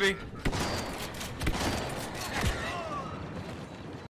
baby.